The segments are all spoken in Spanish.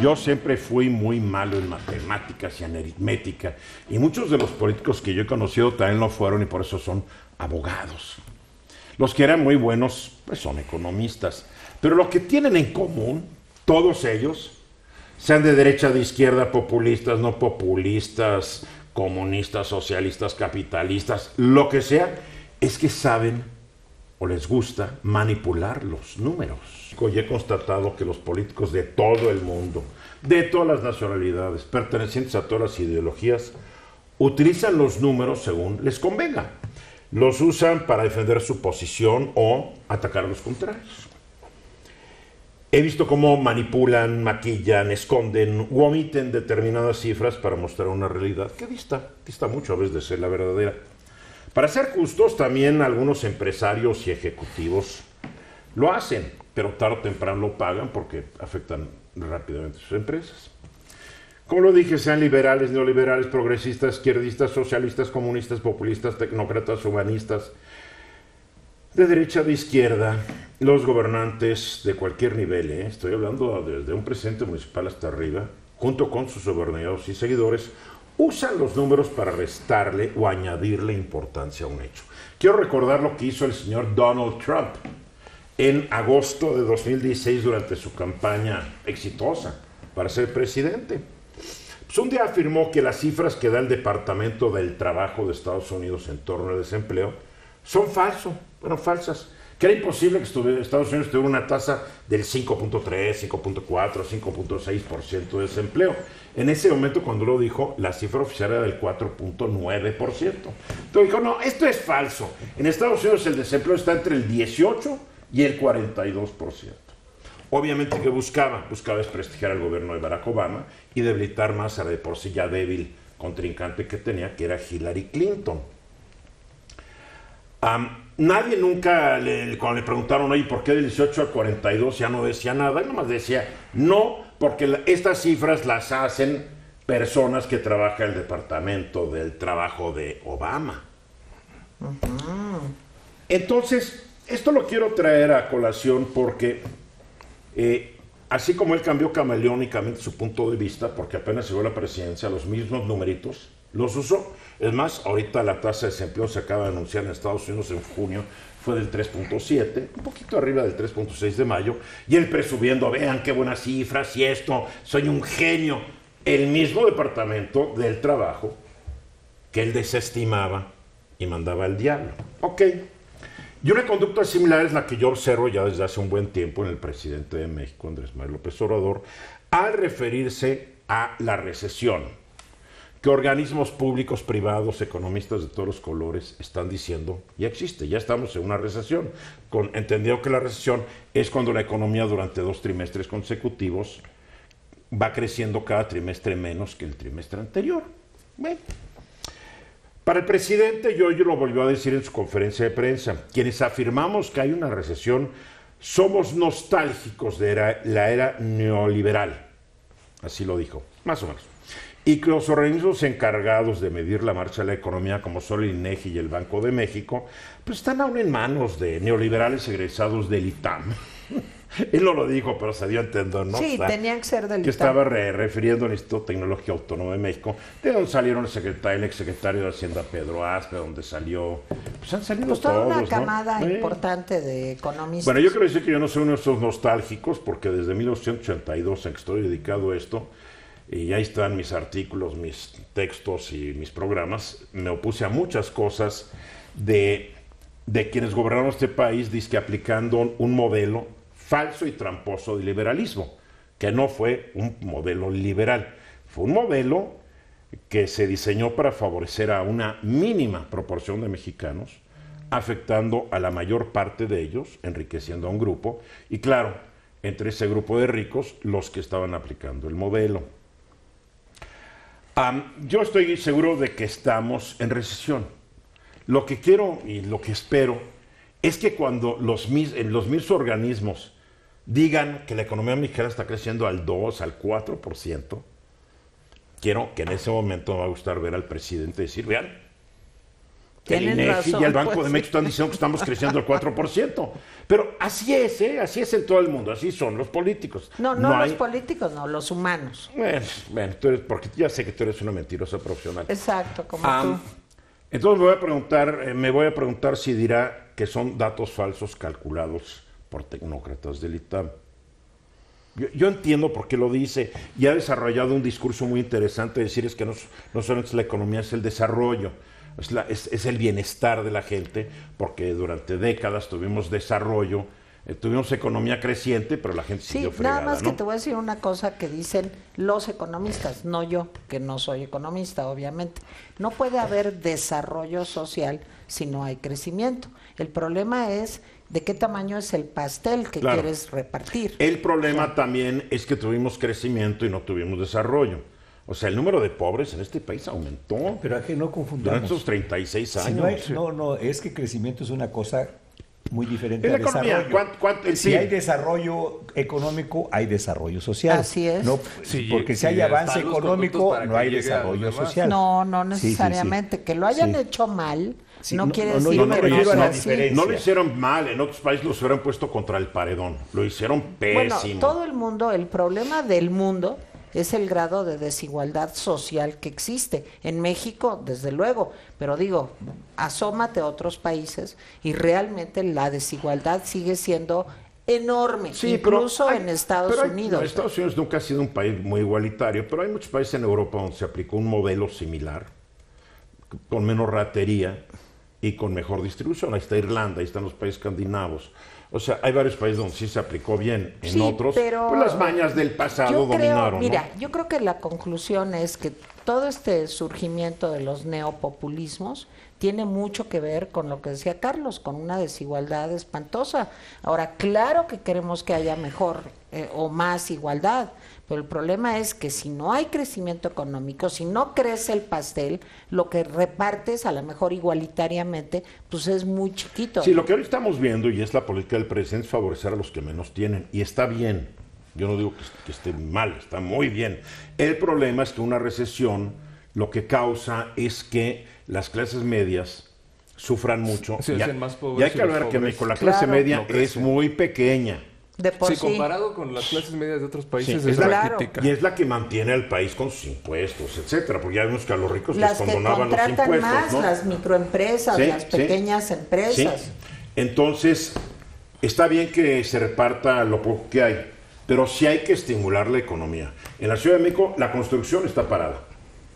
Yo siempre fui muy malo en matemáticas y en aritmética. Y muchos de los políticos que yo he conocido también lo fueron y por eso son abogados. Los que eran muy buenos, pues son economistas. Pero lo que tienen en común, todos ellos, sean de derecha, de izquierda, populistas, no populistas, comunistas, socialistas, capitalistas, lo que sea, es que saben o les gusta manipular los números. Hoy he constatado que los políticos de todo el mundo, de todas las nacionalidades, pertenecientes a todas las ideologías, utilizan los números según les convenga. Los usan para defender su posición o atacar a los contrarios. He visto cómo manipulan, maquillan, esconden o omiten determinadas cifras para mostrar una realidad que dista, dista mucho a veces de ser la verdadera. Para ser justos, también algunos empresarios y ejecutivos lo hacen, pero tarde o temprano lo pagan porque afectan rápidamente sus empresas. Como lo dije, sean liberales, neoliberales, progresistas, izquierdistas, socialistas, comunistas, populistas, tecnócratas, humanistas, de derecha, de izquierda, los gobernantes de cualquier nivel, ¿eh? estoy hablando desde un presidente municipal hasta arriba, junto con sus subordinados y seguidores, usan los números para restarle o añadirle importancia a un hecho. Quiero recordar lo que hizo el señor Donald Trump en agosto de 2016 durante su campaña exitosa para ser presidente. Pues un día afirmó que las cifras que da el Departamento del Trabajo de Estados Unidos en torno al desempleo son falsos, bueno, falsas que era imposible que Estados Unidos tuviera una tasa del 5.3, 5.4, 5.6% de desempleo. En ese momento, cuando lo dijo, la cifra oficial era del 4.9%. Entonces dijo, no, esto es falso. En Estados Unidos el desempleo está entre el 18 y el 42%. Obviamente, ¿qué buscaba? Buscaba desprestigiar al gobierno de Barack Obama y debilitar más a la de por sí ya débil contrincante que tenía, que era Hillary Clinton nadie nunca, le, cuando le preguntaron, oye, ¿por qué del 18 al 42 ya no decía nada? Él nomás decía, no, porque estas cifras las hacen personas que trabajan en el Departamento del Trabajo de Obama. Entonces, esto lo quiero traer a colación porque, eh, así como él cambió camaleónicamente su punto de vista, porque apenas llegó a la presidencia, los mismos numeritos, los usó. Es más, ahorita la tasa de desempleo se acaba de anunciar en Estados Unidos en junio, fue del 3.7, un poquito arriba del 3.6 de mayo, y él presumiendo, vean qué buenas cifras y esto, soy un genio. El mismo departamento del trabajo que él desestimaba y mandaba al diablo. Ok. Y una conducta similar es la que yo observo ya desde hace un buen tiempo en el presidente de México, Andrés Manuel López Obrador, al referirse a la recesión que organismos públicos, privados, economistas de todos los colores están diciendo ya existe, ya estamos en una recesión. Con, que la recesión es cuando la economía durante dos trimestres consecutivos va creciendo cada trimestre menos que el trimestre anterior. Para el presidente, yo, yo lo volvió a decir en su conferencia de prensa, quienes afirmamos que hay una recesión somos nostálgicos de la era neoliberal. Así lo dijo, más o menos y que los organismos encargados de medir la marcha de la economía, como son el INEGI y el Banco de México, pues están aún en manos de neoliberales egresados del ITAM. Él no lo dijo, pero se dio a entender, ¿no? Sí, tenían que ser del Que estaba refiriendo al Instituto de Tecnología Autónoma de México, de donde salieron el secretario, el exsecretario de Hacienda Pedro Aspe, donde salió. Pues han salido pues toda una camada importante de economistas. Bueno, yo quiero decir que yo no soy uno de esos nostálgicos, porque desde 1982 en que estoy dedicado a esto, y ahí están mis artículos, mis textos y mis programas, me opuse a muchas cosas de, de quienes gobernaron este país, que aplicando un modelo falso y tramposo de liberalismo, que no fue un modelo liberal, fue un modelo que se diseñó para favorecer a una mínima proporción de mexicanos, afectando a la mayor parte de ellos, enriqueciendo a un grupo, y claro, entre ese grupo de ricos, los que estaban aplicando el modelo yo estoy seguro de que estamos en recesión. Lo que quiero y lo que espero es que cuando los, los mismos organismos digan que la economía mexicana está creciendo al 2, al 4%, quiero que en ese momento me va a gustar ver al presidente decir, vean, el INEGI razón, y el Banco pues, de México están diciendo que estamos creciendo al 4%. Pero así es, ¿eh? Así es en todo el mundo, así son los políticos. No, no, los hay- políticos, no, los humanos. Bueno, bueno, tú eres- porque ya sé que tú eres una mentirosa profesional. Exacto, como tú. entonces me voy a preguntar, eh, me voy a preguntar si dirá que son datos falsos calculados por tecnócratas del ITAM. Yo, yo entiendo por qué lo dice y ha desarrollado un discurso muy interesante, decir es que no, no solamente es la economía, es el desarrollo, es, la- es- es el bienestar de la gente, porque durante décadas tuvimos desarrollo, eh, tuvimos economía creciente, pero la gente Sí, siguió fregada, nada más ¿no? que te voy a decir una cosa que dicen los economistas, no yo, que no soy economista, obviamente. No puede haber desarrollo social si no hay crecimiento. El problema es de qué tamaño es el pastel que Claro. quieres repartir. El problema también es que tuvimos crecimiento y no tuvimos desarrollo. O sea, el número de pobres en este país aumentó Pero aquí no durante confundamos. estos 36 Si años. no, hay- no, no, es que crecimiento es una cosa muy diferente Es la al economía, desarrollo. ¿cuánto- cuánto- el si hay desarrollo económico, hay desarrollo social. Así es. No, Sí, porque si sí, hay avance económico, no que hay desarrollo social. No, no Sí, sí, sí. necesariamente. Que lo hayan Sí. hecho mal Sí, no, no, quiere no, no, decir me que no. No lo hicieron mal, en otros países los hubieran puesto contra el paredón. Lo hicieron Bueno, pésimo. todo el mundo, el problema del mundo es el grado de desigualdad social que existe. En México, desde luego, pero digo, asómate a otros países y realmente la desigualdad sigue siendo enorme, Sí, incluso hay- en Estados hay- Unidos. no, Estados Unidos nunca ha sido un país muy igualitario, pero hay muchos países en Europa donde se aplicó un modelo similar, con menos ratería y con mejor distribución. Ahí está Irlanda, ahí están los países escandinavos. O sea, hay varios países donde sí se aplicó bien, en Sí, otros, pero pues las mañas del pasado yo creo, dominaron. ¿no? Mira, yo creo que la conclusión es que todo este surgimiento de los neopopulismos tiene mucho que ver con lo que decía Carlos, con una desigualdad espantosa. Ahora, claro que queremos que haya mejor eh, o más igualdad, pero el problema es que si no hay crecimiento económico, si no crece el pastel, lo que repartes a lo mejor igualitariamente, pues es muy chiquito. Sí, lo que ahora estamos viendo, y es la política del presidente, es favorecer a los que menos tienen. Y está bien. Yo no digo que, que esté mal, está muy bien. El problema es que una recesión lo que causa es que las clases medias sufran mucho. Se y, ha- más pobres y hay que los hablar que México, la clase claro, media no es muy pequeña. de por Sí, sí. comparado con las clases medias de otros países Sí, es es la-. Y es la que mantiene al país con sus impuestos, etcétera. Porque ya vimos que a los ricos las les que condonaban los contratan impuestos. más, ¿no? las microempresas, Sí, las sí. pequeñas empresas. Sí. Entonces, está bien que se reparta lo poco que hay, pero sí hay que estimular la economía. En la Ciudad de México, la construcción está parada.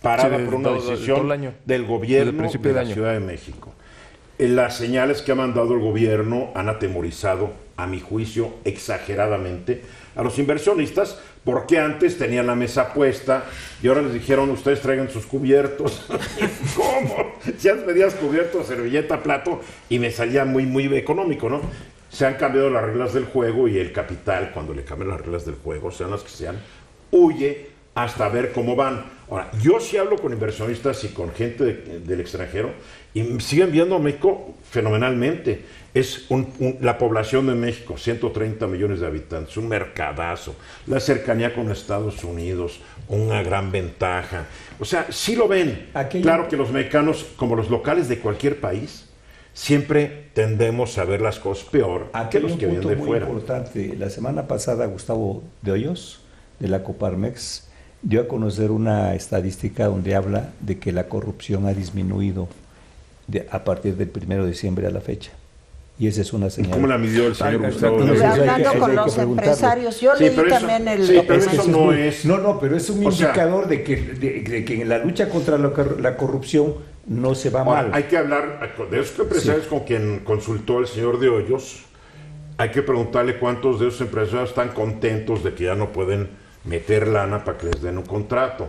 Parada Sí, por una todo- todo decisión el año. del gobierno de la año. Ciudad de México. Eh, Las señales que ha mandado el gobierno han atemorizado, a mi juicio, exageradamente a los inversionistas, porque antes tenían la mesa puesta y ahora les dijeron, ustedes traigan sus cubiertos. ¿Cómo? Si antes pedías cubiertos, servilleta, plato, y me salía muy, muy económico, ¿no? Se han cambiado las reglas del juego y el capital, cuando le cambian las reglas del juego, sean las que sean, huye hasta ver cómo van. Ahora, yo sí hablo con inversionistas y con gente de- del extranjero y siguen viendo a México fenomenalmente. Es un- un- la población de México, 130 millones de habitantes, un mercadazo, la cercanía con Estados Unidos, una gran ventaja. O sea, sí lo ven. Claro que los mexicanos, como los locales de cualquier país, siempre tendemos a ver las cosas peor Aquí que los que vienen punto de muy fuera. importante. La semana pasada Gustavo de Hoyos, de la Coparmex, dio a conocer una estadística donde habla de que la corrupción ha disminuido de- a partir del 1 de diciembre a la fecha. Y esa es una señal. ¿Cómo la midió el señor Ah, Gustavo? que- Hablando hay con que los empresarios, yo Sí, leí pero eso- también el sí, pero eso no es- No, no, pero es un O sea- indicador de, que, de, de que en la lucha contra la corrupción no se va Ahora, mal. hay que hablar de esos empresarios con quien consultó el señor de Hoyos. Hay que preguntarle cuántos de esos empresarios están contentos de que ya no pueden meter lana para que les den un contrato.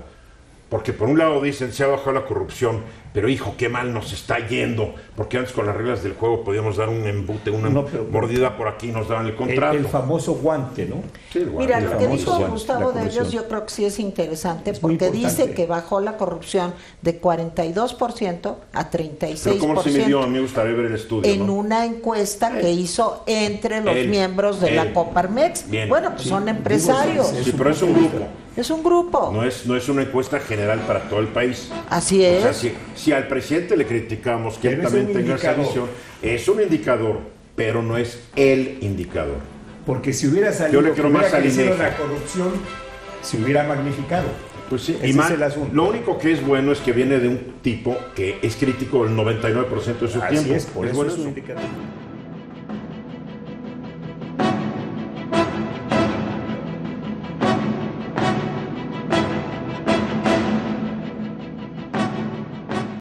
Porque por un lado dicen, se ha bajado la corrupción, pero hijo, qué mal nos está yendo, porque antes con las reglas del juego podíamos dar un embute, una No, pero- mordida por aquí y nos daban el el, contrato. el famoso guante, ¿no? Sí, el Mira, guante, lo la que dijo guante, Gustavo de ellos yo creo que sí es interesante Es porque dice que bajó la corrupción de 42% a 36%. Pero ¿cómo se midió? A mí me gustaría ver el estudio. en ¿no? una encuesta que hizo entre los Él, miembros de la. Coparmex. Bien. Bueno, pues Sí. son empresarios. Sí, pero es un grupo. Es un grupo. No es, no es una encuesta general para todo el país. Así O es. sea, si, si al presidente le criticamos que él también tenga esa visión, es un indicador, pero no es el indicador. Porque si hubiera salido, Yo le quiero si más la corrupción, se hubiera magnificado. Pues sí, y es más, el asunto. lo único que es bueno es que viene de un tipo que es crítico el 99% de su Así tiempo. es, por eso bueno es un indicador.